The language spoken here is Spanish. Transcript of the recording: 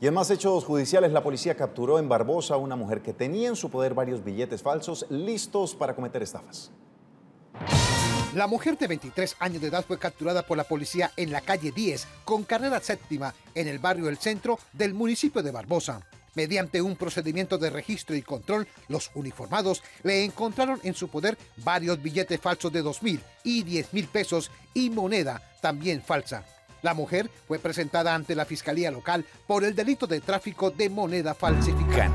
Y en más hechos judiciales, la policía capturó en Barbosa a una mujer que tenía en su poder varios billetes falsos listos para cometer estafas. La mujer de 23 años de edad fue capturada por la policía en la calle 10 con carrera séptima en el barrio El Centro del municipio de Barbosa. Mediante un procedimiento de registro y control, los uniformados le encontraron en su poder varios billetes falsos de 2 mil y 10 mil pesos y moneda también falsa. La mujer fue presentada ante la Fiscalía Local por el delito de tráfico de moneda falsificada.